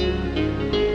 Música